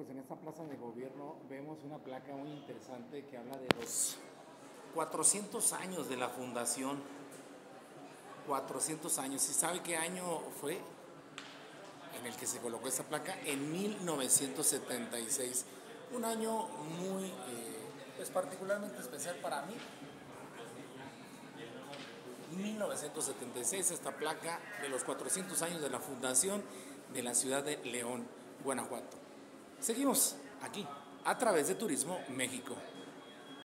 pues en esta plaza de gobierno vemos una placa muy interesante que habla de los 400 años de la fundación. 400 años. ¿Y sabe qué año fue en el que se colocó esta placa? En 1976. Un año muy, eh, pues particularmente especial para mí. 1976, esta placa de los 400 años de la fundación de la ciudad de León, Guanajuato. Seguimos aquí, a través de Turismo México.